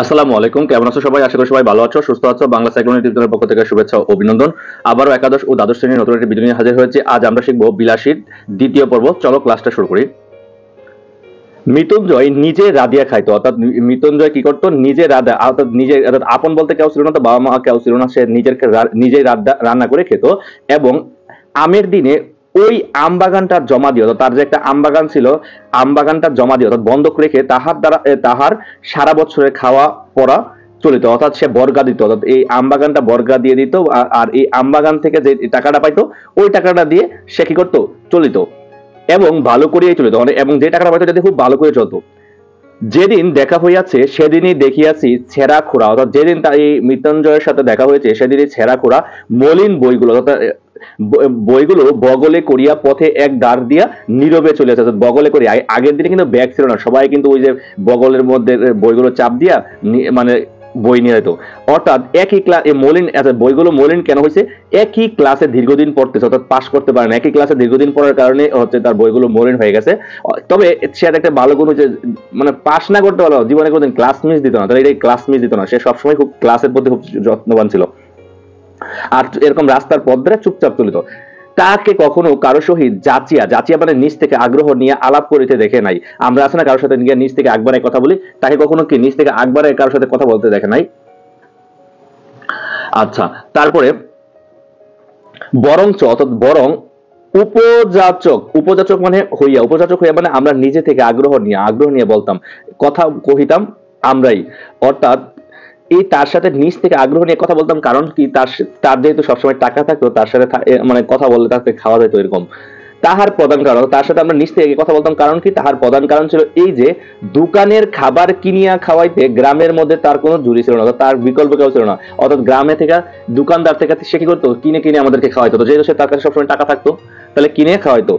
আসসালামু আলাইকুম। কেমন আছো সবাই? আশা করি সবাই ভালো আছো, সুস্থ আছো। বাংলা সাইক্লোন টিউটোরিয়াল পক্ষ থেকে শুভেচ্ছা ও অভিনন্দন। আবারও একাদশ ও দ্বাদশ শ্রেণির নতুন একটি ভিডিও নিয়ে হাজির হয়েছে। আজ আমরা শিখব বিলাসীর দ্বিতীয় পর্ব। চলো ক্লাসটা শুরু করি। মৃত্যুঞ্জয় নিজে রাধিয়া খাইতো। অর্থাৎ মৃত্যুঞ্জয় কি করতো? নিজে রাধা অর্থাৎ নিজে অর্থাৎ আপন বলতে কেউ ছিল না, তো বাবা মা কেউ ছিল না। সে নিজের নিজেই রান্না করে খেত। এবং আমের দিনে ওই আম বাগানটা জমা দিও তার যে একটা আম বাগান ছিল আম বাগানটা জমা দিও বন্ধক রেখে তাহার দ্বারা তাহার সারা বছরের খাওয়া পড়া চলিত, অর্থাৎ সে বর্গা দিত, অর্থাৎ এই আম বাগানটা বর্গা দিয়ে দিত, আর এই আম বাগান থেকে যে টাকাটা পাইতো, ওই টাকাটা দিয়ে সে কি করতো? চলিত। এবং ভালো করিয়াই চলিত মানে এবং যে টাকাটা পাইতো যাতে খুব ভালো করে চলতো। যেদিন দেখা হইয়াছে, সেদিনই দেখিয়াছি ছেঁড়া খোড়া, অর্থাৎ যেদিন তার এই মৃত্যুঞ্জয়ের সাথে দেখা হয়েছে, সেদিনই ছেঁড়া খোড়া মলিন বইগুলো, অর্থাৎ বইগুলো বগলে করিয়া পথে এক দাঁড় দিয়া নীরবে চলে আসে। অর্থাৎ বগলে করি আগের দিনে কিন্তু ব্যাগ ছিল না। সবাই কিন্তু ওই যে বগলের মধ্যে বইগুলো চাপ দিয়া মানে বই নিয়ে যেত। অর্থাৎ একই ক্লাস মলিন বইগুলো মলিন কেন হয়েছে? একই ক্লাসে দীর্ঘদিন পড়তেছে, অর্থাৎ পাশ করতে পারে না। একই ক্লাসে দীর্ঘদিন পড়ার কারণে হচ্ছে তার বইগুলো মলিন হয়ে গেছে। তবে সে একটা ভালো গুণ হচ্ছে মানে পাশ না করতে পারো জীবনে কোনোদিন ক্লাস মিস দিত না। তাহলে এই ক্লাস মিস দিত না। সে সবসময় খুব ক্লাসের প্রতি খুব যত্নবান ছিল। আর এরকম রাস্তার পথ ধরে চুপচাপ চলিত। তাকে কখনো কারও সহিত যাচিয়া যাচিয়া মানে নিজ থেকে আগ্রহ নিয়ে আলাপ করিতে দেখে নাই। আমরা আসলে কারোর সাথে নিয়ে নিজ থেকে একবারে কথা বলি? তাকে কখনো কি নিজ থেকে একবারে কারোর সাথে কথা বলতে দেখে নাই? আচ্ছা তারপরে বরঞ্চ অর্থাৎ বরং উপযাচক উপযাচক মানে হইয়া, উপযাচক হইয়া মানে আমরা নিজে থেকে আগ্রহ নিয়ে আগ্রহ নিয়ে বলতাম, কথা কহিতাম আমরাই। অর্থাৎ এই তার সাথে নিজ থেকে আগ্রহ নিয়ে কথা বলতাম, কারণ কি তার তার যেহেতু সবসময় টাকা থাকতো, তার সাথে মানে কথা বললে তাকে খাওয়া যেত এরকম। তাহার প্রধান কারণ তার সাথে আমরা নিজ থেকে কথা বলতাম, কারণ কি তাহার প্রধান কারণ ছিল এই যে, দোকানের খাবার কিনিয়া খাওয়াইতে গ্রামের মধ্যে তার কোনো জুড়ি ছিল না তার বিকল্প কেউ ছিল না। অর্থাৎ গ্রামে থেকে দোকানদার থেকে সে কি করতো? কিনে কিনে আমাদেরকে খাওয়াইতো। যেহেতু সে তার কাছে সবসময় টাকা থাকতো, তাহলে কিনে খাওয়াইতো।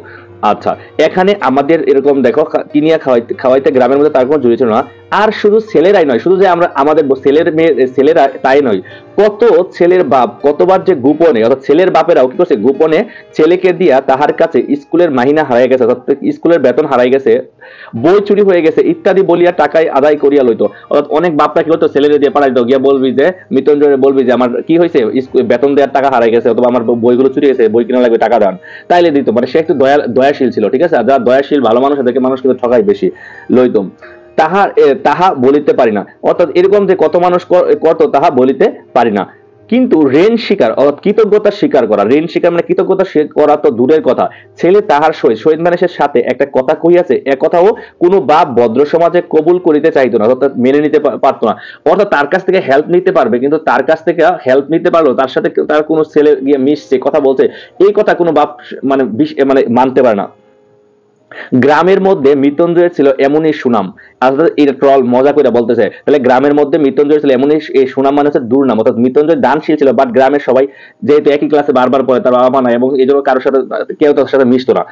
আচ্ছা এখানে আমাদের এরকম দেখো কিনিয়া খাওয়াইতে খাওয়াইতে গ্রামের মধ্যে তার কোনো জড়িত না। আর শুধু ছেলেরাই নয়, শুধু যে আমরা, আমাদের ছেলের মেয়ে, ছেলেরা তাই নয়, কত ছেলের বাপ, কতবার যে গোপনে, অর্থাৎ ছেলের বাপেরাও কি করছে, গোপনে ছেলেকে দিয়া তাহার কাছে স্কুলের মাহিনা হারাই গেছে, অর্থাৎ স্কুলের বেতন হারাই গেছে বই চুরি হয়ে গেছে, ইত্যাদি বলিয়া টাকায় আদায় করিয়া লইতো। অর্থাৎ অনেক বাপটা কি হতো ছেলেরে দিয়ে পাঠাইতো, গিয়া বলবি যে মৃত্যুঞ্জয় বলবি যে, আমার কি হয়েছে বেতন দেওয়ার টাকা হারাই গেছে, অথবা আমার বইগুলো চুরি গেছে বই কিনা লাগবে, টাকা দান। তাইলে দিত। মানে সে একটু দয়া, দয়াশীল ছিল, ঠিক আছে? যারা দয়াশীল, ভালো মানুষ, এদেরকে মানুষ কিন্তু ঠকাই বেশি লইতম তাহা তাহা বলিতে পারি না। অর্থাৎ এরকম যে কত মানুষ কত তাহা বলিতে পারি না। কিন্তু ঋণ স্বীকার, অর্থাৎ কৃতজ্ঞতা স্বীকার করা, ঋণ স্বীকার মানে কৃতজ্ঞতা করা তো দূরের কথা। ছেলে তাহার সহিত শহীদ মানুষের সাথে, একটা কথা কইয়াছে এ কথাও কোনো বাপ ভদ্র সমাজে কবুল করিতে চাইতো না, অর্থাৎ মেনে নিতে পারতো না। অর্থাৎ তার কাছ থেকে হেল্প নিতে পারবে, কিন্তু তার কাছ থেকে হেল্প নিতে পারল, তার সাথে তার কোনো ছেলে গিয়ে মিশছে, কথা বলছে, এই কথা কোনো বাপ মানে মানে মানতে পারে না। গ্রামের মধ্যে মৃত্যুঞ্জয়ের ছিল এমনই সুনাম। এটা ট্রল মজা করে বলতেছে, তাহলে গ্রামের মধ্যে মৃত্যুঞ্জয় ছিল এমনই এই সুনাম মানে হচ্ছে দুর্নাম। অর্থাৎ মৃত্যুঞ্জয় দানশীল ছিল বাট গ্রামের সবাই যেহেতু একই ক্লাসে বারবার পড়ে, তার বাবা মা নাই এবং এই জন্য কারোর সাথে, কেউ তার সাথে মিশতো না।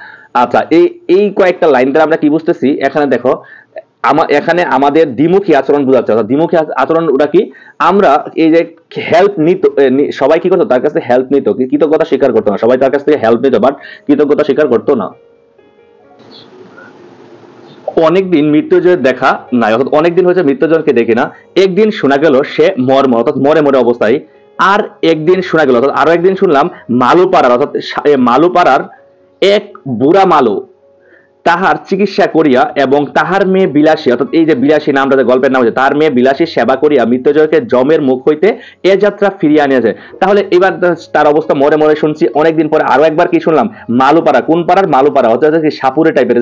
আচ্ছা এই এই কয়েকটা লাইন দ্বারা আমরা কি বুঝতেছি? এখানে দেখো আমার এখানে আমাদের দ্বিমুখী আচরণ বোঝাচ্ছে। অর্থাৎ দ্বিমুখী আচরণ ওটা কি? আমরা এই যে হেল্প নিত সবাই কি করতো? তার কাছে হেল্প নিত। কৃতজ্ঞতা স্বীকার করতো না। সবাই তার কাছ থেকে হেল্প নিত বাট কৃতজ্ঞতা স্বীকার করতো না। অনেকদিন মৃত্যুজয়ের দেখা নাই, অর্থাৎ অনেকদিন হয়েছে মৃত্যুজনকে দেখি না। একদিন শোনা গেল সে মর্ম, অর্থাৎ মরে মরে অবস্থায়। আর একদিন শোনা গেল, অর্থাৎ আরও একদিন শুনলাম, মালুপাড়ার, অর্থাৎ মালুপাড়ার এক বুড়া মালু তাহার চিকিৎসা করিয়া এবং তাহার মেয়ে বিলাসী, অর্থাৎ এই যে বিলাসী নামটা যে গল্পের নাম হচ্ছে, তার মেয়ে বিলাসী সেবা করিয়া মৃত্যুজয়কে জমের মুখ হইতে এ যাত্রা ফিরিয়ে আনিয়াছে তাহলে এবার তার অবস্থা মরে মরে শুনছি, অনেকদিন পরে আরও একবার কি শুনলাম, মালুপাড়া। কোন পাড়ার? মালুপাড়া। হচ্ছে অর্থাৎ সাপুরে টাইপের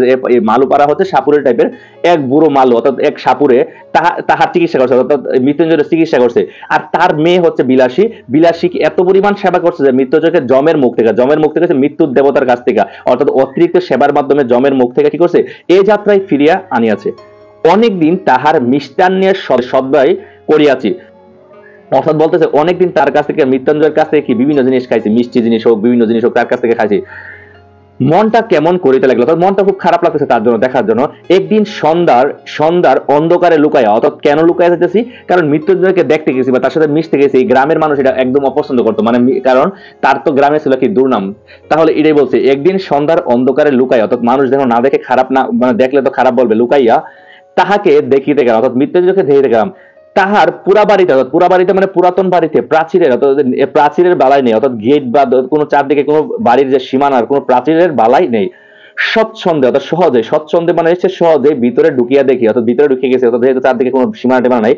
মালুপাড়া হচ্ছে সাপুরে টাইপের এক বুড়ো মালু, অর্থাৎ এক সাপুরে তাহা তাহার চিকিৎসা করছে, অর্থাৎ মৃত্যুঞ্জয়ের চিকিৎসা করছে। আর তার মেয়ে হচ্ছে বিলাসী। বিলাসী এত পরিমাণ সেবা করছে যে মৃত্যুজয়কে জমের মুখ থেকে, জমের মুখ থেকে মৃত্যুর দেবতার কাছ থেকে, অর্থাৎ অতিরিক্ত সেবার মাধ্যমে জমের মুখ থেকে কি করছে? এ যাত্রায় ফিরিয়া আনিয়াছে। অনেকদিন তাহার মিষ্টান্নের সদ্বাই করিয়াছি। অর্থাৎ বলতেছে, অনেকদিন তার কাছ থেকে, মৃত্যুঞ্জয়ের কাছ থেকে কি বিভিন্ন জিনিস খাইছি? মিষ্টি জিনিস হোক, বিভিন্ন জিনিস হোক তার কাছ থেকে খাইছি। মনটা কেমন করিতে লাগল? তার মনটা খুব খারাপ লাগতেছে তার জন্য, দেখার জন্য। একদিন সন্ধ্যার সন্ধ্যার অন্ধকারে লুকাইয়া অর্থাৎ কেন লুকাইয়া যেতেছি কারণ মৃত্যুঞ্জয়কে দেখতে গেছি বা তার সাথে মিশতে গেছি গ্রামের মানুষ এটা একদম অপছন্দ করতো। মানে কারণ তার তো গ্রামে ছিল কি দুর্নাম। তাহলে এটাই বলছে, একদিন সন্ধ্যার অন্ধকারে লুকাইয়া অর্থাৎ মানুষ যেন না দেখে খারাপ না মানে দেখলে তো খারাপ বলবে, লুকাইয়া তাহাকে দেখিতে গেলাম, অর্থাৎ মৃত্যুঞ্জয়কে দেখিতে গেলাম। তাহার পুরা বাড়িতে, অর্থাৎ পুরা বাড়িতে মানে পুরাতন বাড়িতে, প্রাচীরের, অর্থাৎ প্রাচীরের বালাই নেই, অর্থাৎ গেট বা কোনো চারদিকে কোনো বাড়ির যে সীমানার কোনো প্রাচীরের বালাই নেই। স্বচ্ছন্দে, অর্থাৎ সহজে, স্বচ্ছন্দে মানে হচ্ছে সহজে ভিতরে ঢুকিয়া দেখি, অর্থাৎ ভিতরে ঢুকিয়ে গেছে, অর্থাৎ যেহেতু চারদিকে কোনো সীমানা টেমানা নাই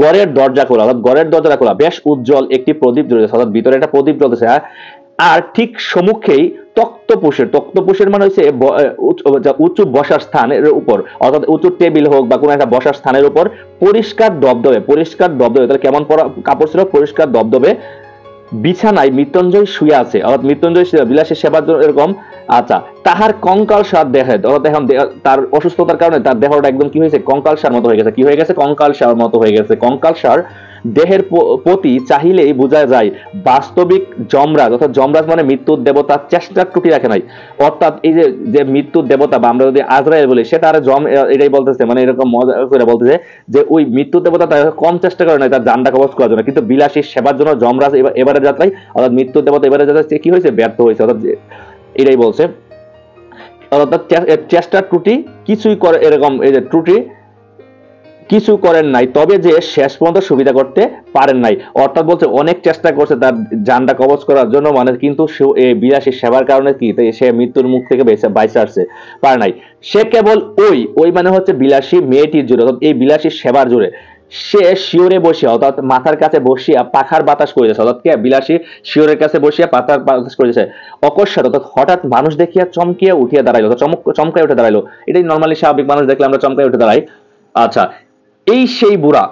গড়ের দরজা খোলা, অর্থাৎ গড়ের দরজা খোলা, বেশ উজ্জ্বল একটি প্রদীপ জ্বলেছে, অর্থাৎ ভিতরে একটা প্রদীপ জ্বলতেছে আর ঠিক সম্মুখেই তক্তপোষের তক্তপোষের মানে হচ্ছে উঁচু বসার স্থানের উপর, অর্থাৎ উঁচু টেবিল হোক বা কোনো একটা বসার স্থানের উপর পরিষ্কার দবদবে পরিষ্কার দবদবে তাহলে কেমন কাপড় ছিল? পরিষ্কার দবদবে বিছানায় মৃত্যুঞ্জয় শুয়ে আছে, অর্থাৎ মৃত্যুঞ্জয় বিলাসের সেবার জন্য এরকম আচ্ছা তাহার কঙ্কাল সার দেখে অর্থাৎ এখন তার অসুস্থতার কারণে তার দেহটা একদম কি হয়েছে? কঙ্কাল সার মতো হয়ে গেছে। কি হয়ে গেছে? কঙ্কাল সার মতো হয়ে গেছে। কঙ্কাল সার দেহের প্রতি চাহিলেই বোঝা যায়, বাস্তবিক যমরাজ, অর্থাৎ যমরাজ মানে মৃত্যুর দেবতা চেষ্টার ত্রুটি রাখে নাই। অর্থাৎ এই যে যে মৃত্যুর দেবতা, বা আমরা যদি আজরায়েল বলি সেটা আর জম এটাই বলতেছে মানে এরকম মজা করে বলতেছে যে, ওই মৃত্যুর দেবতা তার কম চেষ্টা করে নাই, তার জানটা কবচ করার জন্য। কিন্তু বিলাসী সেবার জন্য যমরাজ এবারে যাত্রায়, অর্থাৎ মৃত্যুর দেবতা এবারে যাত্রায় কি হয়েছে? ব্যর্থ হয়েছে, অর্থাৎ এটাই বলছে। অর্থাৎ চেষ্টার ত্রুটি কিছুই করে, এরকম, এই যে ত্রুটি কিছু করেন নাই, তবে যে শেষ পর্যন্ত সুবিধা করতে পারেন নাই। অর্থাৎ বলছে, অনেক চেষ্টা করছে তার যানটা কবচ করার জন্য মানে কিন্তু বিলাসী সেবার কারণে কি সে মৃত্যুর মুখ থেকে বাইসে আসছে, পারে নাই। সে কেবল ওই ওই মানে হচ্ছে বিলাসী মেয়েটির জোরে অর্থাৎ এই বিলাসী সেবার জোরে সে শিওরে বসিয়া, অর্থাৎ মাথার কাছে বসিয়া পাখার বাতাস করিতেছে, অর্থাৎ কে? বিলাসী শিওরের কাছে বসিয়া পাতার বাতাস করিতেছে। অকস্মাৎ, অর্থাৎ হঠাৎ মানুষ দেখিয়া চমকিয়া উঠিয়া দাঁড়াইলো চমক চমকায় উঠে দাঁড়াইলো। এটাই নর্মালি স্বাভাবিক মানুষ দেখলে আমরা চমকায় উঠে দাঁড়াই। আচ্ছা এই সেই বুড়া,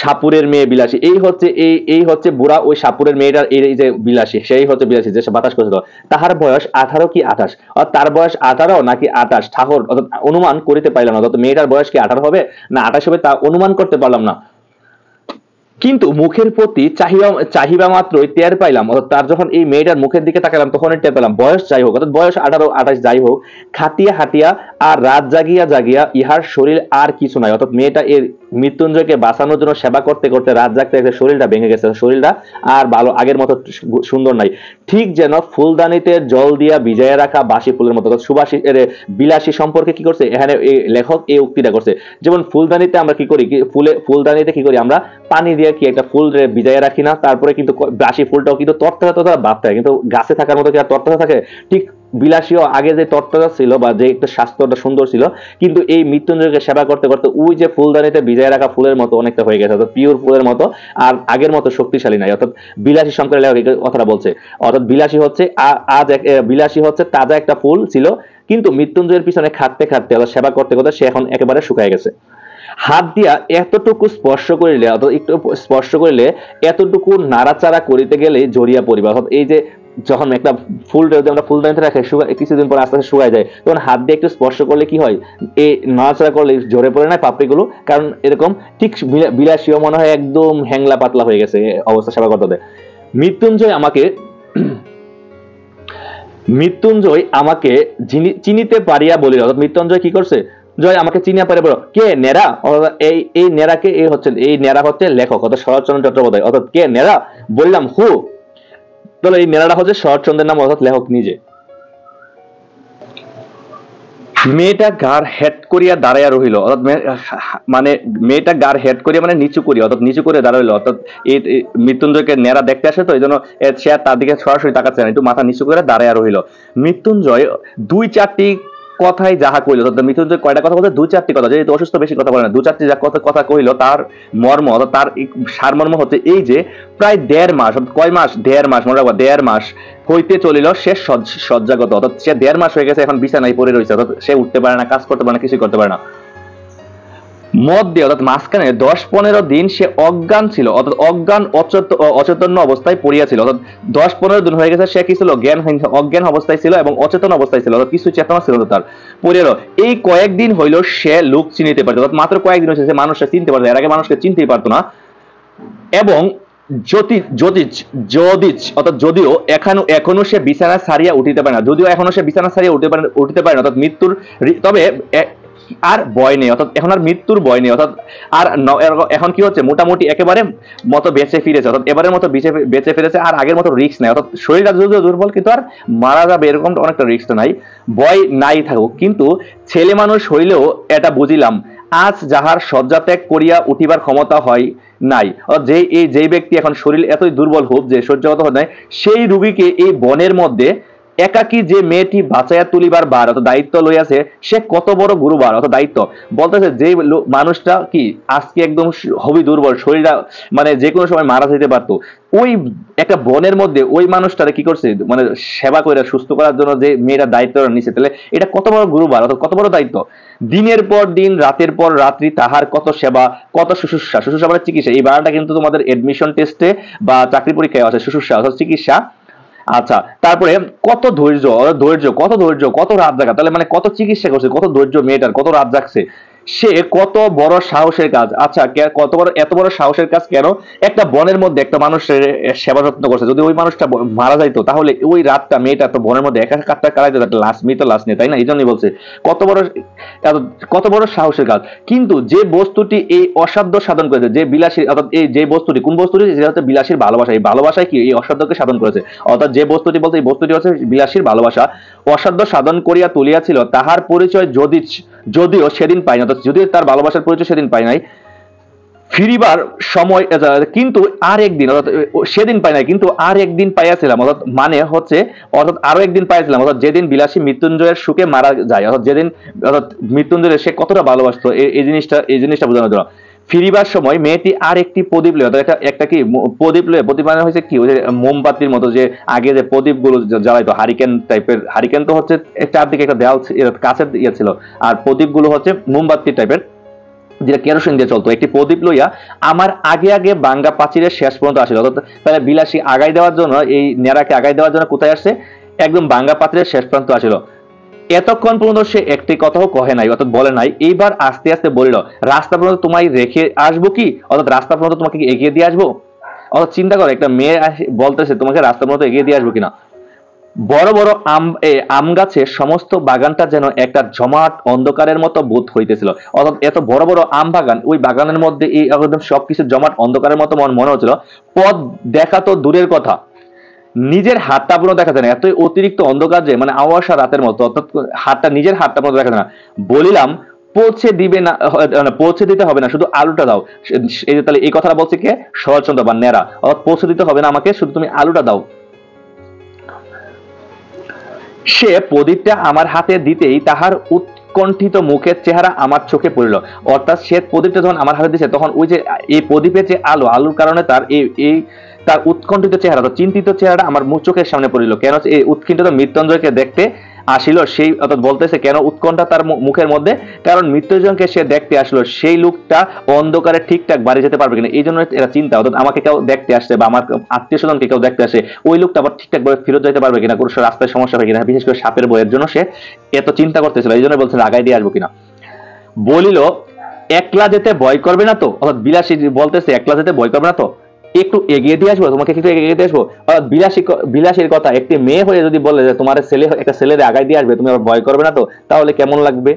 সাপুরের মেয়ে বিলাসী, এই হচ্ছে, এই এই হচ্ছে বুড়া, ওই সাপুরের মেয়েটার এই যে বিলাসী, সেই হচ্ছে বিলাসী, যে বাতাস করেছিল। তাহার বয়স আঠারো কি আঠাশ? তার বয়স আঠারো নাকি আঠাশ? ঠাকুর অনুমান করিতে পারলাম না মেয়েটার বয়স কি আঠারো হবে? না, আঠাশ হবে তা অনুমান করতে পারলাম না। কিন্তু মুখের প্রতি চাহিবা চাহিবা মাত্রই টের পাইলাম, অর্থাৎ তার যখন এই মেয়েটার মুখের দিকে তাকালাম তখন টের পেলাম, বয়স যাই হোক, অর্থাৎ বয়স আঠারো, আঠাশ যাই হোক, খাটিয়া হাটিয়া আর রাত জাগিয়া জাগিয়া ইহার শরীর আর কিছু নাই। অর্থাৎ মেয়েটা এর মৃত্যুঞ্জয়কে বাঁচানোর জন্য সেবা করতে করতে রাত জাগতে জাগতে শরীরটা ভেঙে গেছে। শরীরটা আর ভালো, আগের মতো সুন্দর নাই। ঠিক যেন ফুলদানিতে জল দিয়া বিজয়ে রাখা বাসি ফুলের মতো। সুবাসী বিলাসী সম্পর্কে কি করছে? এখানে লেখক এই উক্তিটা করছে। যেমন ফুলদানিতে আমরা কি করি? ফুলে, ফুলদানিতে কি করি? আমরা পানি দিয়ে কি একটা ফুল বিজয়ে রাখি না? তারপরে কিন্তু বাসি ফুলটাও কিন্তু তরতাজা তরতাজা ভাবতে হয় কিন্তু গাছে থাকার মতো কি আর তরতাজা থাকে? ঠিক বিলাসীও আগে যে তত্ত্বটা ছিল বা যে একটা স্বাস্থ্যটা সুন্দর ছিল, কিন্তু এই মৃত্যুঞ্জয়কে সেবা করতে করতে ওই যে ফুলদানিতে বিজয় রাখা ফুলের মতো অনেকটা হয়ে গেছে। অর্থাৎ পিওর ফুলের মতো আর আগের মতো শক্তিশালী নাই। অর্থাৎ বিলাসী শঙ্কর লেখক কথাটা বলছে। অর্থাৎ বিলাসী হচ্ছে আজ এক বিলাসী হচ্ছে তাজা একটা ফুল ছিল, কিন্তু মৃত্যুঞ্জয়ের পিছনে খাটতে খাটতে অর্থাৎ সেবা করতে করতে সে এখন একেবারে শুকায় গেছে। হাত দিয়া এতটুকু স্পর্শ করিলে, অর্থাৎ একটু স্পর্শ করিলে, এতটুকু নাড়াচাড়া করিতে গেলে জড়িয়া পরিবার অর্থাৎ এই যে যখন একটা ফুল যদি আমরা ফুল দাঁড়িয়ে রাখে কিছুদিন পর আস্তে আস্তে শুকায় যায়, তখন হাত দিয়ে একটু স্পর্শ করলে কি হয়? এই নাড়াচাড়া করলে জোরে পড়ে না পাপড়িগুলো? কারণ এরকম ঠিক বিলাসীও মনে হয় একদম হ্যাংলা পাতলা হয়ে গেছে অবস্থা সেবা করতে মৃত্যুঞ্জয় আমাকে মৃত্যুঞ্জয় আমাকে চিনিতে পারিয়া বলিল, অর্থাৎ মৃত্যুঞ্জয় কি করছে? জয়, আমাকে চিনিয়া পারে বলো। কে? নেরা? এই এই নেরাকে, এই হচ্ছে, এই নেরা হচ্ছে লেখক, অর্থাৎ শরৎচন্দ্র চট্টোপাধ্যায়। অর্থাৎ কে? নেরা? বললাম, হু। তাহলে এই মেলাটা হচ্ছে শরৎচন্দ্রের নাম, অর্থাৎ লেখক নিজে। মেয়েটা গার হেড করিয়া দাঁড়াইয়া রহিল, অর্থাৎ মানে মেয়েটা গার হেড করিয়া মানে নিচু করি অর্থাৎ নিচু করে দাঁড়াইল, অর্থাৎ এই মৃত্যুঞ্জয়কে নেড়া দেখতে আসে তো, এই জন্য সে তার দিকে সরাসরি তাকাচ্ছে না, একটু মাথা নিচু করে দাঁড়াইয়া রহিল। মৃত্যুঞ্জয় দুই চারটি কথাই যাহা কইল অর্থাৎ মৃত্যুঞ্জয় কয়টা কথা বলতে দু চারটি কথা। যেহেতু অসুস্থ বেশি কথা বলে না, দু চারটি যা কথা কথা কইল তার মর্ম অর্থাৎ তার সারমর্ম হচ্ছে এই যে, প্রায় দেড় মাস কয় মাস? দেড় মাস, মনে রাখব, দেড় মাস হইতে চলিল সে শয্যাগত অর্থাৎ সে দেড় মাস হয়ে গেছে, এখন বিছানায় পড়ে রয়েছে। অর্থাৎ সে উঠতে পারে না, কাজ করতে পারে না কিছু করতে পারে না। মদ দিয়ে, অর্থাৎ মাঝখানে দশ পনেরো দিন সে অজ্ঞান ছিল, অর্থাৎ অজ্ঞান অচেতন্য অবস্থায় পড়িয়াছিল অর্থাৎ দশ পনেরো দিন হয়ে গেছে, সে কি ছিল? জ্ঞান অজ্ঞান অবস্থায় ছিল এবং অচেতন অবস্থায় ছিল। অর্থাৎ কিছু চেতনা ছিল তার। পড়িয়াল এই কয়েকদিন হইল সে লোক চিনিতে পারতো অর্থাৎ মাত্র কয়েকদিন হয়েছে সে মানুষকে চিনতে পারতো এর আগে মানুষকে চিনতেই পারতো না। এবং যদিচ অর্থাৎ যদিও এখনও এখনও সে বিছানা সারিয়া উঠিতে পারে না। যদিও এখনও সে বিছানা সারিয়া উঠতে পারে উঠিতে পারে না। অর্থাৎ মৃত্যুর তবে আর ভয় নেই, অর্থাৎ এখন আর মৃত্যুর ভয় নেই, অর্থাৎ আর এখন কি হচ্ছে, মোটামুটি একেবারে মতো বেঁচে ফিরেছে, অর্থাৎ এবারের মতো বেঁচে ফিরেছে আর আগের মতো রিক্স নাই, অর্থাৎ শরীর যদিও দুর্বল, কিন্তু আর মারা যাবে এরকম অনেকটা রিক্স নাই, ভয় নাই থাকুক, কিন্তু ছেলে মানুষ হইলেও এটা বুঝিলাম, আজ যাহার শয্যা ত্যাগ করিয়া উঠিবার ক্ষমতা হয় নাই যে, এই, যে ব্যক্তি এখন শরীর এতই দুর্বল হোক, যে সহ্যগত হয় নাই, সেই রুগীকে এই বনের মধ্যে একাকি যে মেয়েটি বাঁচাইয়া তুলিবার বার অত দায়িত্ব লইয়াছে, সে কত বড় গুরুবার অত দায়িত্ব। বলতেছে যে মানুষটা কি আজকে একদম হবি দুর্বল, শরীরটা মানে যে কোনো সময় মারা যেতে পারতো। ওই একটা বনের মধ্যে ওই মানুষটারে কি করছে? মানে সেবা করে সুস্থ করার জন্য যে মেয়েরা দায়িত্ব নিছে, তাহলে এটা কত বড় গুরুবার অত কত বড় দায়িত্ব? দিনের পর দিন, রাতের পর রাত্রি তাহার কত সেবা, কত শুশ্রূষা। শুশ্রূষা মানে চিকিৎসা। এই বারটা কিন্তু তোমাদের এডমিশন টেস্টে বা চাকরি পরীক্ষায় আছে শুশ্রূষা অর্থাৎ চিকিৎসা। আচ্ছা তারপরে কত ধৈর্য ধৈর্য, কত ধৈর্য, কত রাত জাগা? তাহলে মানে কত চিকিৎসা করছে, কত ধৈর্য মেয়েটার, কত রাত জাগছে? সে কত বড় সাহসের কাজ। আচ্ছা কত বড়, এত বড় সাহসের কাজ কেন? একটা বনের মধ্যে একটা মানুষের সেবা যত্ন করছে। যদি ওই মানুষটা মারা যাইতো, তাহলে ওই রাতটা মেয়েটা তো বনের মধ্যে একা কাটটা কাটাইতো একটা লাশ, মৃত লাশ নেই তাই না? এই জন্যই বলছে। কত বড় কত বড় সাহসের কাজ। কিন্তু যে বস্তুটি এই অসাধ্য সাধন করেছে, যে বিলাসী, অর্থাৎ এই যে বস্তুটি, কোন বস্তুটি? যেটা হচ্ছে বিলাসীর ভালোবাসা। এই ভালোবাসায় কি? এই অসাধ্যকে সাধন করেছে। অর্থাৎ যে বস্তুটি বলতে, এই বস্তুটি হচ্ছে বিলাসীর ভালোবাসা। অসাধ্য সাধন করিয়া তুলিয়াছিল, তাহার পরিচয় যদি যদিও সেদিন পাই না যদিও তার ভালোবাসার পরিচয় সেদিন পাই নাই, ফিরিবার সময় কিন্তু আর একদিন অর্থাৎ সেদিন পাই নাই, কিন্তু আর একদিন পাইয়াছিলাম, অর্থাৎ মানে হচ্ছে, অর্থাৎ আরও একদিন পাইয়াছিলাম, অর্থাৎ যেদিন বিলাসী মৃত্যুঞ্জয়ের সুখে মারা যায়, অর্থাৎ যেদিন, অর্থাৎ মৃত্যুঞ্জয়ের সে কতটা ভালোবাসতো এই জিনিসটা এই জিনিসটা বোঝানোর জন্য। ফিরিবার সময় মেয়েটি আর একটি প্রদীপ লয়ে একটা একটা কি প্রদীপ লয়ে প্রদীপ মানে হয়েছে কি? ওই যে মোমবাতির মতো যে আগে যে প্রদীপগুলো জ্বালাইতো, হারিকেন টাইপের, হারিকেন তো হচ্ছে চারদিকে একটা দেওয়াল কাছের ইয়ে ছিল। আর প্রদীপগুলো হচ্ছে মোমবাতি টাইপের, যেটা কেরোসিন দিয়ে চলতো। একটি প্রদীপ লইয়া আমার আগে আগে বাঙ্গা পাচিরের শেষ পর্যন্ত আসিল। তাহলে বিলাসী আগাই দেওয়ার জন্য, এই নেড়াকে আগাই দেওয়ার জন্য কোথায় আসছে? একদম বাঙ্গা পাত্রের শেষ প্রান্ত আসিল। এতক্ষণ পর্যন্ত সে একটি কথাও কহে নাই, অর্থাৎ বলে নাই। এইবার আস্তে আস্তে বলিল, রাস্তা পর্যন্ত তোমায় রেখে আসব কি? অর্থাৎ রাস্তা পর্যন্ত তোমাকে এগিয়ে দিয়ে আসব? অর্থাৎ চিন্তা করো, একটা মেয়ে বলতেছে, তোমাকে রাস্তা পর্যন্ত এগিয়ে দিয়ে আসব কিনা? বড় বড় আম আম গাছের সমস্ত বাগানটা যেন একটা জমাট অন্ধকারের মতো বোধ হইতেছিল। অর্থাৎ এত বড় বড় আম বাগান, ওই বাগানের মধ্যে এই একদম সবকিছু জমাট অন্ধকারের মতো মনে হচ্ছিল। পথ দেখা তো দূরের কথা। নিজের হাতটা পুরো দেখা যায় না, এতই অতিরিক্ত অন্ধকার যে মানে আওয়াসা রাতের মতো, অর্থাৎ হাতটা, নিজের হাতটা পুরো দেখা যায় না। বলিলাম, পৌঁছে দিবে না মানে পৌঁছে দিতে হবে না, শুধু আলুটা দাও। এই যে তাহলে এই কথাটা বলছে কে? শরৎচন্দ্র বা নেরা অর্থাৎ পৌঁছে দিতে হবে না আমাকে, শুধু তুমি আলুটা দাও। সে প্রদীপটা আমার হাতে দিতেই তাহার উৎকণ্ঠিত মুখের চেহারা আমার চোখে পড়ল। অর্থাৎ সে প্রদীপটা যখন আমার হাতে দিছে, তখন ওই যে, এই প্রদীপের যে আলো, আলোর কারণে তার এই তার উৎকণ্ঠিত চেহারা চিন্তিত চেহারাটা আমার চোখের সামনে পড়িল। কেন এই উৎকণ্ঠিত মৃত্যুঞ্জয়কে দেখতে আসিল, সেই অর্থাৎ বলতেছে কেন উৎকণ্ঠা তার মুখের মধ্যে? কারণ মৃত্যুজনকে সে দেখতে আসলো, সেই লোকটা অন্ধকারে ঠিকঠাক বাড়ি যেতে পারবে কিনা এই জন্য এরা চিন্তা, অর্থাৎ আমাকে কেউ দেখতে আসছে বা আমার আত্মীয় স্বজনকে কেউ দেখতে আসে, ওই লোকটা আবার ঠিকঠাক ভাবে ফেরত যেতে পারবে কিনা, কোনো রাস্তায় সমস্যা হবে কিনা, বিশেষ করে সাপের বইয়ের জন্য সে এত চিন্তা করতেছিল, এই জন্য বলছে আগাই দিয়ে আসব কিনা। বলিল, একলা যেতে ভয় করবে না তো? অর্থাৎ বিলাসী বলতেছে, একলা যেতে ভয় করবে না তো? একটু এগিয়ে দিয়ে আসব? তোমাকে একটু এগিয়ে দিয়ে আসব? বিলাসী বিলাসীর কথা, একটি মেয়ে হয়ে যদি বলে যে তোমার ছেলে একটা ছেলের আগায় দিয়ে আসবে, তুমি আবার ভয় করবে না তো? তাহলে কেমন লাগবে?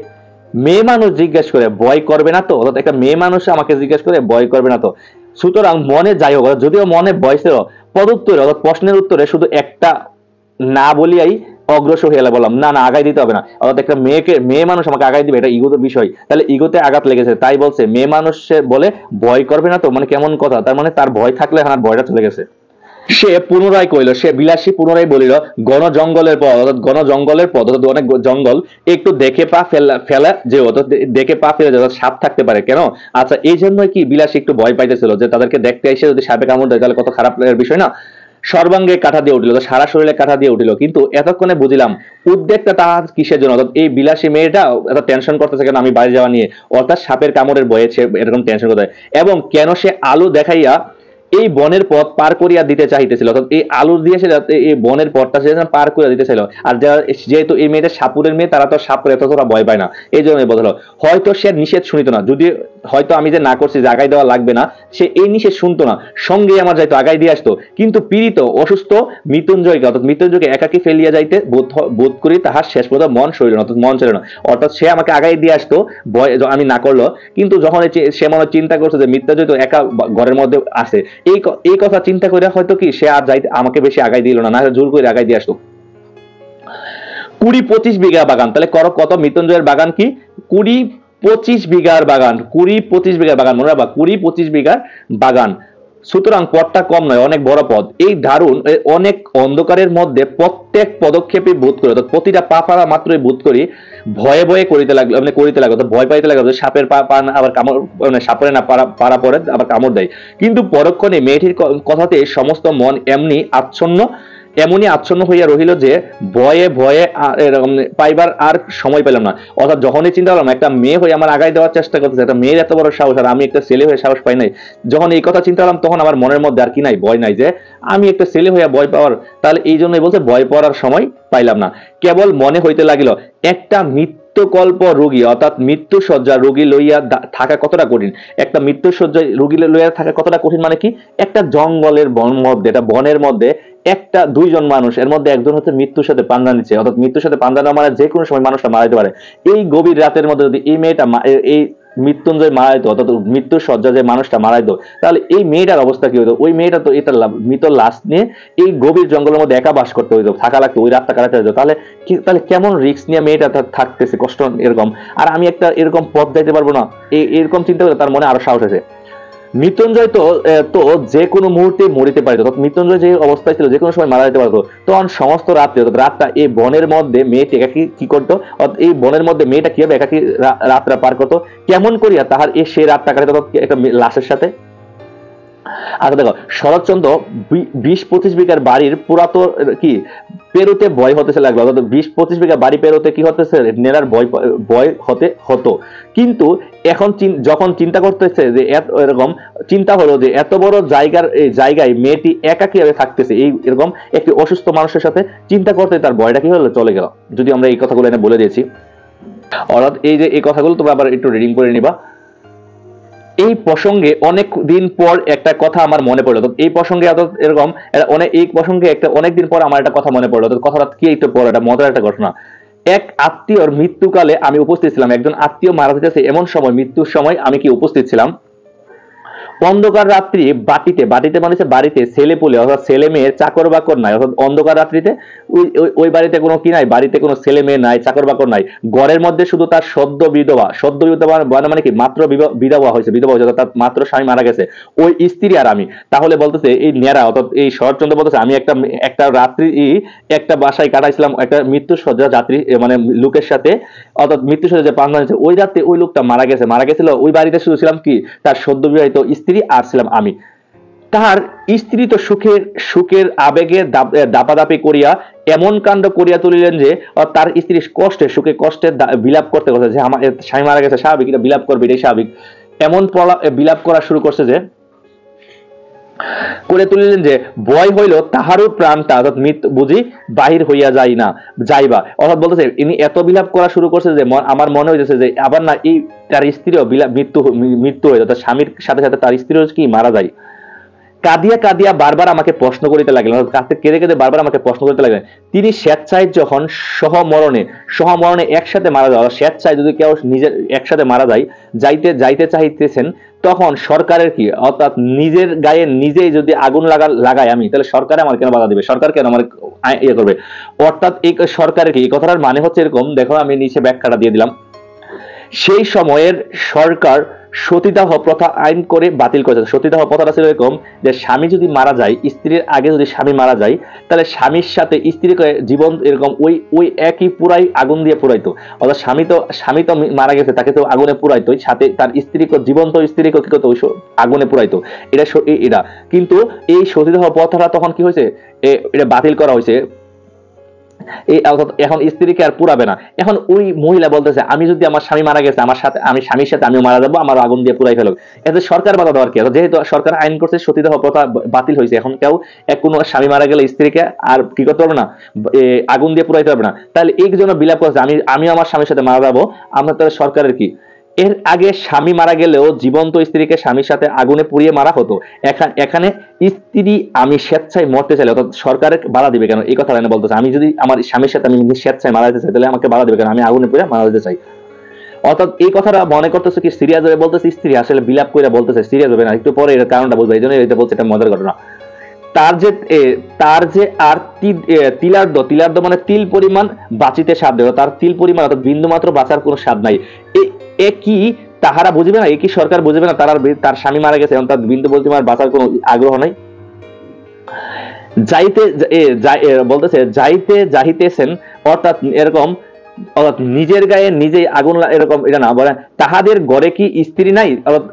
মেয়ে মানুষ জিজ্ঞেস করে, ভয় করবে না তো? অর্থাৎ একটা মেয়ে মানুষ আমাকে জিজ্ঞেস করে, ভয় করবে না তো? সুতরাং মনে যাই হোক যদিও মনে ভয় ছিল পদুত্তরে অর্থাৎ প্রশ্নের উত্তরে শুধু একটা না বলিয়াই অগ্রসর হয়ে বললাম, না না আগাই দিতে হবে না। অর্থাৎ একটা মেয়েকে, মেয়ে মানুষ আমাকে আগাই দিবে, এটা ইগোতে বিষয়। তাহলে ইগোতে আঘাত লেগেছে, তাই বলছে, মেয়ে মানুষ বলে ভয় করবে না তো? মানে কেমন কথা, তার মানে তার ভয় থাকলে এখন আর ভয়টা চলে গেছে। সে পুনরায় কইল, সে বিলাসী পুনরায় বলিল, গণ জঙ্গলের পথ অর্থাৎ গণ জঙ্গলের পথ, অর্থাৎ অনেক জঙ্গল, একটু দেখে পা ফেলা ফেলা যে অর্থাৎ দেখে পা ফেলে যে সাপ থাকতে পারে, কেন? আচ্ছা এই জন্যই কি বিলাসী একটু ভয় পাইতেছিল, যে তাদেরকে দেখতে এসে যদি সাপে কামড় দেয়, তাহলে কত খারাপ বিষয় না? সর্বাঙ্গে কাঠা দিয়ে উঠিল সারা শরীরে কাঠা দিয়ে উঠিল। কিন্তু এতক্ষণে বুঝিলাম, উদ্বেগটা তাহার কিসের জন্য? অর্থাৎ এই বিলাসী মেয়েটা এত টেনশন করতেছে কেন? আমি বাড়ি যাওয়া নিয়ে। অর্থাৎ সাপের কামড়ের বয়েছে এরকম টেনশন করতে এবং কেন সে আলো দেখাইয়া এই বনের পথ পার করিয়া দিতে চাইতেছিল অর্থাৎ এই আলু দিয়ে সে এই বনের পথটা সে পার করিয়া দিতে চাইল আর যারা যেহেতু এই মেয়েটা সাপুরের মেয়ে, তারা তো সাপুর এতটা ভয় পায় না। এই জন্য বদল হয়তো সে নিষেধ শুনিত না। যদি হয়তো আমি যে না করছি, যে আগাই দেওয়া লাগবে না, সে এই নিষেধ শুনতো না। সঙ্গে আমার যাইতো, আগাই দিয়ে আসতো। কিন্তু পীড়িত, অসুস্থ মৃত্যুঞ্জয়কে, অর্থাৎ মৃত্যুঞ্জয়কে একাকি ফেলিয়া যাইতে বোধ বোধ করি তাহার শেষ পর্যন্ত মন শরীর অর্থাৎ মন ছিল না। অর্থাৎ সে আমাকে আগাই দিয়ে আসতো, ভয় আমি না করল। কিন্তু যখন সে মনে চিন্তা করছে যে মৃত্যুঞ্জয় তো একা ঘরের মধ্যে আছে এই এই কথা চিন্তা করে হয়তো কি সে আর যাই আমাকে বেশি আগাই দিল না না, জোর করে আগাই দিয়ে আসতো কুড়ি পঁচিশ বিঘা বাগান, তাহলে কর কত? মৃত্যুঞ্জয়ের বাগান কি? কুড়ি পঁচিশ বিঘার বাগান, কুড়ি পঁচিশ বিঘার বাগান, মনে রাখবা, কুড়ি পঁচিশ বিঘার বাগান। সুতরাং পদটা কম নয়, অনেক বড় পদ এই দারুণ অনেক অন্ধকারের মধ্যে প্রত্যেক পদক্ষেপে বোধ করে প্রতিটা পা পাড়া মাত্রই বোধ করি ভয়ে ভয়ে করিতে লাগল মানে করিতে লাগল ভয় পাইতে লাগল সাপের পা পা আবার কামড় মানে সাপের না পাড়া পাড়া পড়ে, আবার কামড় দেয়। কিন্তু পরক্ষণে মেয়েটির কথাতে সমস্ত মন এমনি আচ্ছন্ন এমনই আচ্ছন্ন হইয়া রহিল যে ভয়ে ভয়ে পাইবার আর সময় পেলাম না। অর্থাৎ যখনই চিন্তা করলাম, একটা মেয়ে হয়ে আমার আগায় দেওয়ার চেষ্টা করতেছে, একটা মেয়ের এত বড় সাহস আর আমি একটা ছেলে হয়ে সাহস পাই নাই, যখন এই কথা চিন্তা করলাম, তখন আমার মনের মধ্যে আর কি নাই, ভয় নাই যে আমি একটা ছেলে হইয়া ভয় পাওয়ার, তাহলে এই জন্যই বলছে ভয় পাওয়ার সময় পাইলাম না। কেবল মনে হইতে লাগিল, একটা মৃত্যু মৃত্যুকল্প রোগী, অর্থাৎ মৃত্যুসজ্জা রোগী লইয়া থাকা কতটা কঠিন? একটা মৃত্যুসজ্জা রোগী লইয়া থাকা কতটা কঠিন মানে কি? একটা জঙ্গলের বন মধ্যে এটা বনের মধ্যে একটা, দুইজন মানুষ, এর মধ্যে একজন হচ্ছে মৃত্যুর সাথে পান্ডা নিচ্ছে, অর্থাৎ মৃত্যুর সাথে পান্ডা না মানে যে কোনো সময় মানুষটা মারা যেতে পারে। এই গভীর রাতের মধ্যে যদি এই মেয়েটা এই মৃত্যুঞ্জয় মারা যেত অর্থাৎ মৃত্যুর শয্যা যে মানুষটা মারা যেত তাহলে এই মেয়েটার অবস্থা কি হতো ওই মেয়েটা তো এটা মৃত লাশ নিয়ে এই গভীর জঙ্গলের মধ্যে একা বাস করতে হইতো, থাকা লাগতো, ওই রাস্তা কাটাতে হইতো। তাহলে তাহলে কেমন রিক্স নিয়ে মেয়েটা থাকতেছে? কষ্ট এরকম। আর আমি একটা এরকম পথ যাইতে পারব না। এরকম চিন্তা করে তার মনে আরও সাহস আছে। মৃত্যুঞ্জয় তো তো যে কোনো মুহূর্তে মরিতে পারিত। মৃত্যুঞ্জয় যে অবস্থায় ছিল, যে কোনো সময় মারা যেতে পারতো। তখন সমস্ত রাত্রে রাতটা এই বনের মধ্যে মেয়েটি একাকি কি করতো? অর্থাৎ এই বনের মধ্যে মেয়েটা কীভাবে একাকি রাতটা পার করতো? কেমন করিয়া তাহার এই সেই রাতটা কাটাতে একটা লাশের সাথে? আচ্ছা দেখো, শরৎচন্দ্র বিশ পঁচিশ বিঘার বাড়ির পুরাতন কি, পেরোতে ভয় হতেছে লাগল অর্থাৎ বিশ পঁচিশ বিঘা বাড়ি পেরোতে কি হতেছে নেড়ার ভয় ভয় হতে হতো। কিন্তু এখন যখন চিন্তা করতেছে যে এরকম চিন্তা হলো যে এত বড় জায়গার জায়গায় মেয়েটি একা কীভাবে থাকতেছে? এই, এরকম একটি অসুস্থ মানুষের সাথে চিন্তা করতে তার ভয়টা কি হলো? চলে গেল। যদি আমরা এই কথাগুলো এনে বলে দিয়েছি। অর্থাৎ এই যে এই কথাগুলো তোমরা আবার একটু রিডিং করে নিবা। এই প্রসঙ্গে অনেক দিন পর একটা কথা আমার মনে পড়ল। তো এই প্রসঙ্গে এরকম অনেক, এই প্রসঙ্গে একটা অনেক দিন পর আমার একটা কথা মনে পড়ল। তো কথাটা কি একটু পর একটা মজার একটা ঘটনা। এক আত্মীয়র মৃত্যুকালে আমি উপস্থিত ছিলাম, একজন আত্মীয় মারা যেতেছে, এমন সময়, মৃত্যুর সময় আমি কি উপস্থিত ছিলাম? অন্ধকার রাত্রি বাটিতে বাটিতে মানে বাড়িতে ছেলে পুলে অর্থাৎ ছেলে মেয়ে চাকর বাকর নাই অর্থাৎ অন্ধকার রাত্রিতে ওই বাড়িতে কোনো কি নাই বাড়িতে কোনো ছেলে মেয়ে নাই চাকর বাকর নাই। ঘরের মধ্যে শুধু তার সদ্য বিধবা সদ্য বিধবা মানে, মানে কি মাত্র বিধবা হয়েছে বিধবা হয়েছে তার মাত্র স্বামী মারা গেছে। ওই স্ত্রী আর আমি। তাহলে বলতেছে এই নেরা অর্থাৎ এই শরৎচন্দ্র বলতেছে আমি একটা একটা রাত্রি একটা বাসায় কাটাইছিলাম একটা মৃত্যু সজ্জা যাত্রী মানে লোকের সাথে অর্থাৎ মৃত্যু সজ্জা যে পান ওই রাতে ওই লোকটা মারা গেছে মারা গেছিল ওই বাড়িতে শুধু ছিলাম কি তার সদ্য বিবাহিত স্ত্রী আর ছিলাম আমি। তাহার স্ত্রী তো সুখের সুখের আবেগে দাপাদাপি করিয়া এমন কাণ্ড করিয়া তুলিলেন যে তার স্ত্রী কষ্টে, সুখে কষ্টে বিলাপ করতে করছে যে, আমার স্বামী মারা গেছে, স্বাভাবিক, এটা বিলাপ করবে, এটাই স্বাভাবিক। এমন বিলাপ করা শুরু করছে যে করে তুলিলেন যে বয় হইল তাহারও প্রাণটা অর্থাৎ মৃত বুঝি বাহির হইয়া যাই না, যাইবা। অর্থাৎ বলতেছে, ইনি এত বিলাপ করা শুরু করছে যে আমার মনে হইতেছে যে, আবার না এই তার স্ত্রীও মৃত্যু মৃত্যু হয়ে অর্থাৎ স্বামীর সাথে সাথে তার স্ত্রীও কি মারা যায়। কাঁদিয়া কাঁদিয়া বারবার আমাকে প্রশ্ন করিতে লাগলেন কাছে কেঁদে কেঁদে বারবার আমাকে প্রশ্ন করিতে লাগলেন। তিনি স্বেচ্ছায় যখন সহমরণে সহমরণে একসাথে মারা যায় স্বেচ্ছায় যদি কেউ নিজের একসাথে মারা যায়, যাইতে যাইতে চাইতেছেন তখন সরকারের কি? অর্থাৎ নিজের গায়ে নিজেই যদি আগুন লাগা, লাগাই আমি, তাহলে সরকারে আমার কেন বাধা দিবে? সরকার কেন আমার ইয়ে করবে? অর্থাৎ এই সরকারের কি? এই কথাটার মানে হচ্ছে এরকম, দেখো আমি নিচে ব্যাখ্যাটা দিয়ে দিলাম। সেই সময়ের সরকার সতীদাহ প্রথা আইন করে বাতিল করেছে। সতীদাহ প্রথাটা ছিল এরকম যে স্বামী যদি মারা যায়, স্ত্রীর আগে যদি স্বামী মারা যায়, তাহলে স্বামীর সাথে স্ত্রীকে জীবন এরকম ওই ওই একই পুরাই আগুন দিয়ে পুরাইতো। অর্থাৎ স্বামী তো স্বামী তো মারা গেছে, তাকে তো আগুনে পুরাইতো, সাথে তার স্ত্রীকে জীবন্ত স্ত্রীকে কি করতো? ওই আগুনে পুরাইতো। এটা এটা। কিন্তু এই সতীদাহ প্রথাটা তখন কি হয়েছে? এটা বাতিল করা হয়েছে। এই এখন স্ত্রীকে আর পুরাবে না। এখন ওই মহিলা বলতেছে, আমি যদি আমার স্বামী মারা গেছে, আমার সাথে, আমি স্বামীর সাথে আমিও মারা যাব, আমার আগুন দিয়ে পুরাই ফেলব এতে সরকার বাধা দেওয়ার কি? যেহেতু সরকার আইন করছে, সতীদাহ প্রথা বাতিল হয়েছে। এখন কেউ, এক কোনো স্বামী মারা গেলে স্ত্রীকে আর কি করতে পারবে না? আগুন দিয়ে পুরাইতে পারবে না। তাহলে এই জন্য বিলাপ করছে, আমি আমি আমার স্বামীর সাথে মারা যাব, আমরা তাহলে সরকারের কি? এর আগে স্বামী মারা গেলেও জীবন্ত স্ত্রীকে স্বামীর সাথে আগুনে পুড়িয়ে মারা হতো। এখানে স্ত্রী আমি স্বেচ্ছায় মরতে চাইলে, অর্থাৎ সরকারের বাধা দিবে কেন? এই কথা এনে বলতেছে। আমি যদি আমার স্বামীর সাথে আমি স্বেচ্ছায় মারা যেতে চাই, তাহলে আমাকে বাধা দিবে কেন? আমি আগুনে পুড়ে মারা যেতে চাই। অর্থাৎ এই কথাটা মনে করতেছে কি, সিরিয়াস হয়ে বলতেছে স্ত্রী, আসলে বিলাপ করে বলতেছে, সিরিয়াস হবে না, একটু পরে এর কারণটা বুঝবে, এই জন্য এটা বলছে, এটা মজার ঘটনা। তার যে তার যে আর তিলার্ধ তিলার্ধ মানে তিল পরিমাণ বাঁচিতে স্বাদ দেবে তার তিল পরিমাণ অর্থাৎ বিন্দু মাত্র বাঁচার কোনো স্বাদ নাই। এ কি? তাহারা বুঝবে না, এ কি সরকার বুঝবে না তার তার স্বামী মারা গেছে এবং তার বিন্দু বলতে আমার বাঁচার কোনো আগ্রহ নাই? যাইতে বলতেছে, যাইতে যাইতেছেন অর্থাৎ এরকম, অর্থাৎ নিজের গায়ে নিজেই আগুন এরকম এটা না বলে। তাহাদের ঘরে কি স্ত্রী নাই?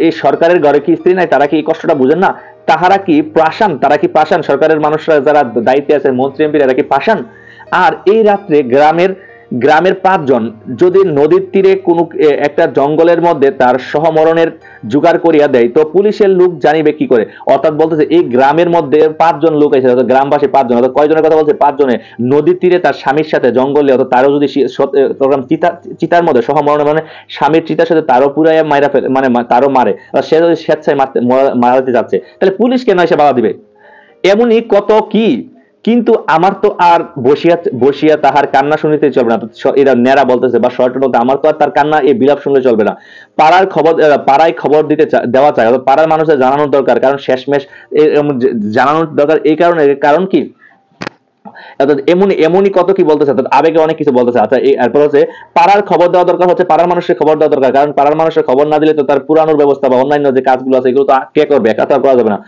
এই সরকারের ঘরে কি স্ত্রী নাই? তারা কি এই কষ্টটা বুঝেন না? তাহারা কি প্রাসান তারা কি পাশান সরকারের মানুষরা যারা দায়িত্বে আছে, মন্ত্রী এমপি এরা কি পাশান আর এই রাত্রে গ্রামের গ্রামের পাঁচজন যদি নদীর তীরে কোনো একটা জঙ্গলের মধ্যে তার সহমরণের জোগাড় করিয়া দেয়, তো পুলিশের লোক জানিবে কি করে? অর্থাৎ বলতেছে, এই গ্রামের মধ্যে পাঁচজন লোক আছে গ্রামবাসী পাঁচজন, অর্থাৎ কয়জনের কথা বলছে? পাঁচজনে নদীর তীরে তার স্বামীর সাথে জঙ্গলে, অর্থাৎ তারও যদি চিতা, চিতার মধ্যে সহমরণ মানে স্বামীর চিতার সাথে তারও পুরাই মাইরা ফেলে মানে তারও মারে সে যদি স্বেচ্ছায় মারতে মারাতে যাচ্ছে, তাহলে পুলিশ কেন এসে বাধা দিবে? এমনই কত কি কিন্তু আমার তো আর বসিয়া বসিয়া তাহার কান্না শুনিতে চলবে না। এরা ন্যাড়া বলতেছে বা শর্ট বলতে আমার তো আর তার কান্না এই বিলাপ শুনলে চলবে না। পাড়ার খবর পাড়ায় খবর দিতে দেওয়া চায় পাড়ার মানুষের জানানোর দরকার। কারণ শেষমেশ জানানোর দরকার। এই কারণে কারণ কি? এমনই এমনই কত কি বলতেছে আবেগে অনেক কিছু বলতেছে। আচ্ছা এরপর হচ্ছে, পাড়ার খবর দেওয়া দরকার হচ্ছে, পাড়ার মানুষের খবর দেওয়া দরকার। কারণ পাড়ার মানুষের খবর না দিলে তো তার পুরানোর ব্যবস্থা বা অন্যান্য যে কাজগুলো আছে, এগুলো তো কে করবে? একা করা যাবে না।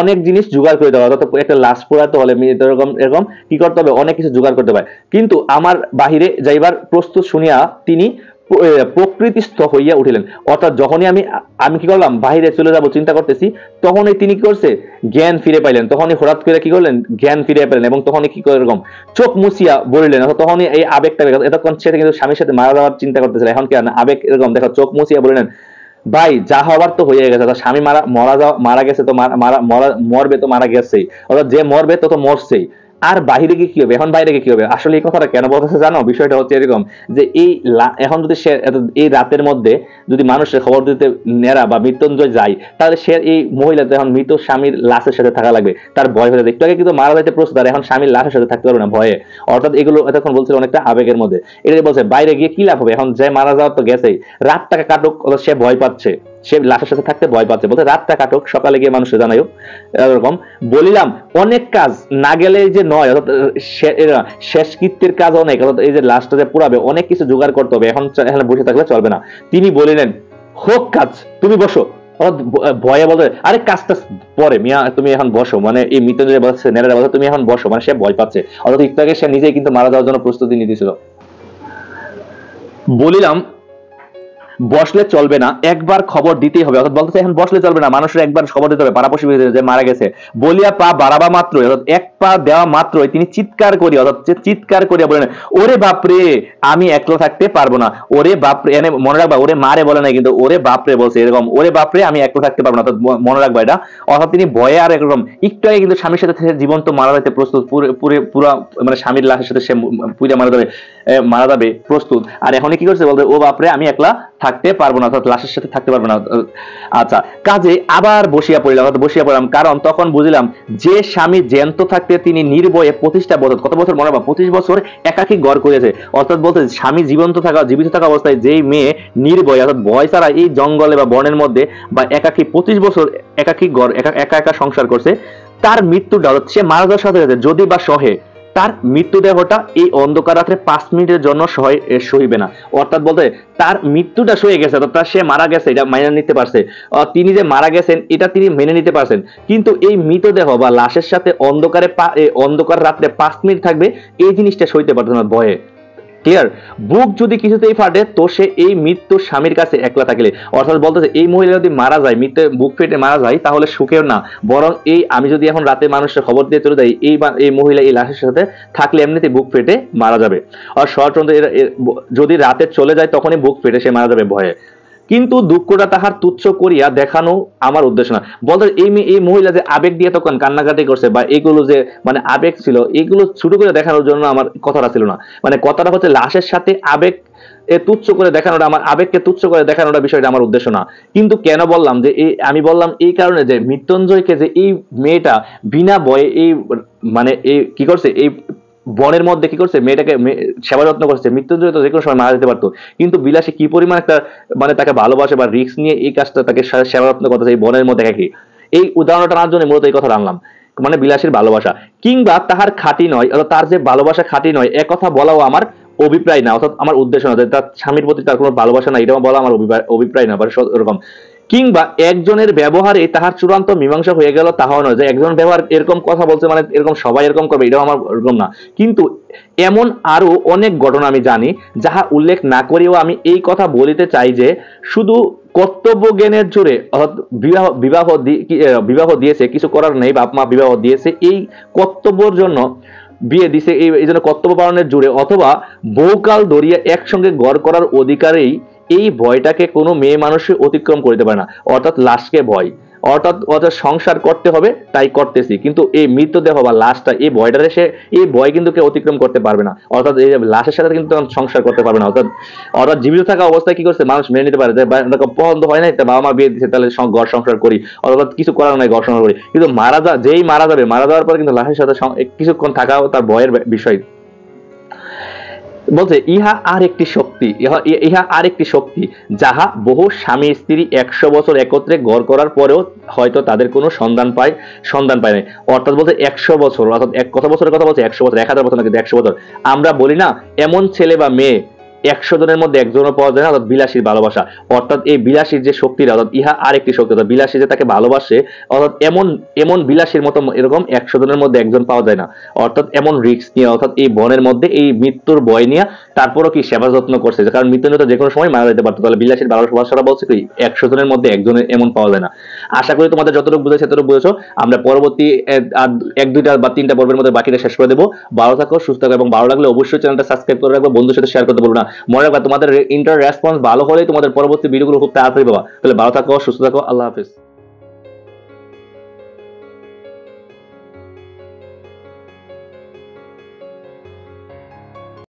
অনেক জিনিস জোগাড় করে দেওয়া, অর্থাৎ একটা লাশ পোড়াতে হলে এরকম এরকম, কি করতে হবে? অনেক কিছু জোগাড় করতে পারে কিন্তু আমার বাহিরে যাইবার প্রস্তুত শুনিয়া তিনি প্রকৃতিস্থ হইয়া উঠিলেন। অর্থাৎ যখনই আমি আমি কি করলাম? বাহিরে চলে যাব, চিন্তা করতেছি, তখনই তিনি কি করছে? জ্ঞান ফিরে পাইলেন। তখনই হঠাৎ করে কি করলেন? জ্ঞান ফিরে পেলেন এবং তখনই কি এরকম চোখ মুছিয়া বলিলেন। তখনই এই আবেগটা এতক্ষণ সে কিন্তু স্বামীর সাথে মারা যাওয়ার চিন্তা করতেছিল। এখন কি আবেগ এরকম, দেখো, চোখ মুছিয়া বলিলেন, ভাই, যা হবার তো হয়ে গেছে। স্বামী মারা মারা যাওয়া, মারা গেছে তো মারা, মরবে তো মারা গেছেই। অর্থাৎ যে মরবে তো তো মরছেই। আর বাইরে গিয়ে কি হবে? এখন বাইরে গিয়ে কি হবে? আসলে এই কথাটা কেন বলতেছে জানো? বিষয়টা হচ্ছে এরকম যে এই এখন যদি সে এই রাতের মধ্যে যদি মানুষের খবর দিতে নেরা বা মৃত্যুঞ্জয় যায়, তাহলে সে এই মহিলা এখন মৃত স্বামীর লাশের সাথে থাকা লাগবে। তার ভয় হয়ে একটু আগে কিন্তু মারা যাইতে প্রস্তুত, আর এখন স্বামীর লাশের সাথে থাকতে পারবে না ভয়ে। অর্থাৎ এগুলো এতক্ষণ বলছিল অনেকটা আবেগের মধ্যে। এটা বলছে, বাইরে গিয়ে কি লাভ হবে? এখন যে মারা যাওয়ার তো গেছেই। রাতটাকে কাটুক সে ভয় পাচ্ছে। সে লাশের সাথে থাকতে ভয় পাচ্ছে। বলতে রাতটা কাটুক, সকালে গিয়ে মানুষের জানাইও। এরকম বলিলাম, অনেক কাজ না গেলে যে নয়, অর্থাৎ শেষ কৃত্যের কাজ অনেক, অর্থাৎ এই যে লাশটা যে পুরাবে, অনেক কিছু জোগাড় করতে হবে, এখন এখানে বসে থাকলে চলবে না। তিনি বলিলেন, হোক কাজ, তুমি বসো। ভয়ে বলতে, আরে কাজটা পরে, মিয়া, তুমি এখন বসো। মানে এই মৃত্যুঞ্জয় বলছে নেড়া বলছে, তুমি এখন বসো। মানে সে ভয় পাচ্ছে। অর্থাৎ আগে সে নিজেই কিন্তু মারা যাওয়ার জন্য প্রস্তুতি নিতেছিল। বলিলাম বসলে চলবে না, একবার খবর দিতেই হবে। অর্থাৎ বলতে এখন বসলে চলবে না, মানুষের একবার খবর দিতে হবে। পাড়াপড়শি যে মারা গেছে, বলিয়া পা বাড়াবা মাত্র অর্থাৎ এক পা দেওয়া মাত্রই তিনি চিৎকার করি অর্থাৎ চিৎকার করিয়া বলেন, ওরে বাপরে, আমি একলা থাকতে পারব না। ওরে বাপরে, এনে মনে রাখবা, ওরে মারে বলে না কিন্তু ওরে বাপরে বলছে এরকম, ওরে বাপরে, আমি একলা থাকতে পারব না। অর্থাৎ মনে রাখবা এটা। অর্থাৎ তিনি ভয়ে আর একরকম, একটু আগে কিন্তু স্বামীর সাথে জীবন্ত মারা যাইতে প্রস্তুত, পুরে, পুরা মানে স্বামীর লাশের সাথে সে পূজা মারা যাবে মারা যাবে প্রস্তুত। আর এখনই কি করছে বলতে ও বাপরে, আমি একলা থাকতে পারব না, অর্থাৎ লাশের সাথে থাকতে পারব না। আচ্ছা কাজে আবার বসিয়া পড়লাম, অর্থাৎ বসিয়া পড়লাম, কারণ তখন বুঝলাম যে স্বামী জ্যান্ত থাকতে তিনি নির্ভয়ে প্রতিষ্ঠা বছর কত বছর মনে পঁচিশ বছর একাকি গড় করেছে অর্থাৎ বলতে স্বামী জীবন্ত থাকা, জীবিত থাকা অবস্থায় যেই মেয়ে নির্ভয়, অর্থাৎ ভয় ছাড়া এই জঙ্গলে বা বনের মধ্যে বা একাকি পঁচিশ বছর একাকি গড়, একা একা সংসার করছে, তার মৃত্যুটা সে মারা যাওয়ার সাথে সাথে যদি বা সহে তার মৃত্যুদেহটা এই অন্ধকার রাত্রে পাঁচ মিনিটের জন্য সহিবে না। অর্থাৎ বলতে, তার মৃত্যুটা সয়ে গেছে, অর্থাৎ সে মারা গেছে, এটা মেনে নিতে পারছে। তিনি যে মারা গেছেন, এটা তিনি মেনে নিতে পারছেন। কিন্তু এই মৃতদেহ বা লাশের সাথে অন্ধকারে অন্ধকার রাত্রে পাঁচ মিনিট থাকবে, এই জিনিসটা সইতে পারতো না ভয়ে। ক্লিয়ার বুক যদি কিছুতেই ফাটে, তো সে এই মৃত্যু স্বামীর কাছে একলা থাকলে। অর্থাৎ বলতেছে, এই মহিলা যদি মারা যায়, মৃত্যু, বুক ফেটে মারা যায়, তাহলে সুখেও না। বরং এই আমি যদি এখন রাতে মানুষের খবর দিয়ে চলে যাই, এই এই মহিলা এই লাশের সাথে থাকলে এমনিতে বুক ফেটে মারা যাবে। আর শরৎচন্দ্র যদি রাতে চলে যায়, তখনই বুক ফেটে সে মারা যাবে ভয়ে। কিন্তু দুঃখটা তাহার তুচ্ছ করিয়া দেখানো আমার উদ্দেশ্য না। বলতে এই এই মহিলা যে আবেগ দিয়ে তখন কান্নাকাটি করছে বা এগুলো যে মানে আবেগ ছিল, এগুলো ছোট করে দেখানোর জন্য আমার কথাটা ছিল না। মানে কথাটা হচ্ছে লাশের সাথে আবেগ, এ তুচ্ছ করে দেখানোটা আমার, আবেগকে তুচ্ছ করে দেখানোটা বিষয়টা আমার উদ্দেশ্য না। কিন্তু কেন বললাম যে এই আমি বললাম এই কারণে যে মৃত্যুঞ্জয়কে যে এই মেয়েটা বিনা বয়ে এই মানে এই, কি করছে, এই বনের মধ্যে কি করছে? মেয়েটাকে সেবা যত্ন করছে। মৃত্যুঞ্জয় তো যে কোনো সময় মারা যেতে পারতো। কিন্তু বিলাসী কি পরিমাণ একটা মানে তাকে ভালোবাসে বা রিস্ক নিয়ে এই কাজটা তাকে সেবা যত্ন করতেছে এই বনের মধ্যে কি এই উদাহরণটা আনার জন্য মূলত এই কথা আনলাম। মানে বিলাসীর ভালোবাসা। কিংবা তাহার খাঁটি নয়, অর্থাৎ তার যে ভালোবাসা খাঁটি নয়, এ কথা বলাও আমার অভিপ্রায় না, অর্থাৎ আমার উদ্দেশ্য না তার স্বামীর প্রতি তার কোনো ভালোবাসা না এটাও বলা আমার অভিপ্রায় না, বা এরকম। কিংবা একজনের ব্যবহারে তাহার চূড়ান্ত মীমাংসা হয়ে গেল, তাহাও নয়। যে একজন ব্যবহার এরকম কথা বলছে মানে এরকম সবাই এরকম করবে, এটাও আমার এরকম না। কিন্তু এমন আরও অনেক ঘটনা আমি জানি, যাহা উল্লেখ না করেও আমি এই কথা বলিতে চাই যে, শুধু কর্তব্য জ্ঞানের জোরে বিবাহ বিবাহ বিবাহ দিয়েছে, কিছু করার নেই বাপ মা বিবাহ দিয়েছে, এই কর্তব্যর জন্য বিয়ে দিছে, এই জন্য কর্তব্য পালনের জুড়ে অথবা বহুকাল ধরিয়া একসঙ্গে গড় করার অধিকারেই এই ভয়টাকে কোনো মেয়ে মানুষই অতিক্রম করতে পারে না। অর্থাৎ লাশকে ভয়। অর্থাৎ অর্থাৎ সংসার করতে হবে, তাই করতেছি। কিন্তু এই মৃতদেহ বা লাশটা, এই ভয়টারে সে এই ভয় কিন্তু কেউ অতিক্রম করতে পারবে না। অর্থাৎ এই লাশের সাথে কিন্তু সংসার করতে পারবে না। অর্থাৎ অর্থাৎ জীবিত থাকা অবস্থায় কি করছে? মানুষ মেনে নিতে পারে পছন্দ হয় না বাবা মা বিয়ে দিচ্ছে তাহলে ঘর সংসার করি। অর্থাৎ কিছু করার নাই, ঘর সংসার করি। কিন্তু মারা যা যেই মারা যাবে, মারা যাওয়ার পর কিন্তু লাশের সাথে কিছুক্ষণ থাকাও তার ভয়ের বিষয়। বলছে, ইহা আর একটি শক্তি, ইহা আর একটি শক্তি, যাহা বহু স্বামী স্ত্রী একশো বছর একত্রে গড় করার পরেও হয়তো তাদের কোনো সন্ধান পায় সন্ধান পায় না অর্থাৎ বলছে, একশো বছর, অর্থাৎ এক কত বছরের কথা বলছে? একশো বছর, এক হাজার বছর নাকি একশো বছর। আমরা বলি না, এমন ছেলে বা মেয়ে একশো জনের মধ্যে একজনও পাওয়া যায় না, অর্থাৎ বিলাসীর ভালোবাসা। অর্থাৎ এই বিলাসীর যে শক্তিটা অর্থাৎ ইহা আরেকটি শক্তি, অর্থাৎ বিলাসী যে তাকে ভালোবাসে, অর্থাৎ এমন এমন বিলাসীর মতো এরকম একশো জনের মধ্যে একজন পাওয়া যায় না। অর্থাৎ এমন রিস্ক নিয়ে, অর্থাৎ এই বনের মধ্যে এই মৃত্যুর ভয় নিয়ে তারপরও কি সেবা যত্ন করছে? কারণ মৃত্যু যে কোনো সময় মারা যেতে পারতো। তাহলে বিলাসীর ভালোবাসাটা বলছে কি, একশো জনের মধ্যে একজনের এমন পাওয়া যায় না। আশা করি তোমাদের যতটুকু বুঝেছে ততটুকু বুঝেছ। আমরা পরবর্তী এক, দুইটা বা তিনটা পর্বের মধ্যে বাকিটা শেষ করে দেবো। ভালো থাকো, সুস্থ থাকো এবং ভালো লাগলে অবশ্যই চ্যানেলটা সাবস্ক্রাইব করে রাখব বন্ধুর সাথে শেয়ার করতে বলব না। মনে রাখবা, তোমাদের ইন্টার রেসপন্স ভালো হলেই তোমাদের পরবর্তী ভিডিওগুলো খুব তাড়াতাড়ি পাবা। তাহলে ভালো থাকো, সুস্থ থাকো, আল্লাহ হাফিজ।